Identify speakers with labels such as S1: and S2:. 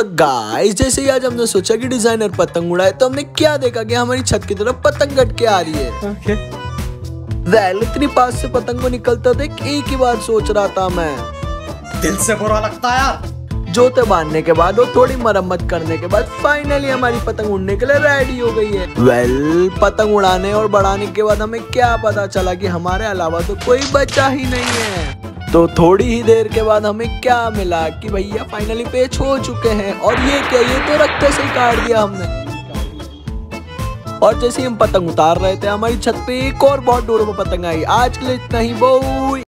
S1: तो गाइस जैसे ही आज हमने सोचा कि डिज़ाइनर पतंग उड़ाए तो हमने क्या देखा कि हमारी छत की तरफ़ पतंग कट के आ रही है।
S2: ओके
S1: वेल इतनी पास से पतंग को निकलता देख एक ही बात सोच रहा था मैं।
S2: दिल से बुरा लगता है यार।
S1: जोते बांधने के बाद और थोड़ी मरम्मत करने के बाद फाइनली हमारी पतंग उड़ने के लिए रेडी हो गई है। वेल well, पतंग उड़ाने और बढ़ाने के बाद हमें क्या पता चला कि हमारे अलावा तो कोई बचा ही नहीं है। तो थोड़ी ही देर के बाद हमें क्या मिला कि भैया फाइनली पेच हो चुके हैं और ये क्या, ये तो रखते से काट दिया हमने। और जैसे हम पतंग उतार रहे थे, हमारी छत पे एक और बहुत डोरों में पतंग आई। आज के लिए इतना ही बहुत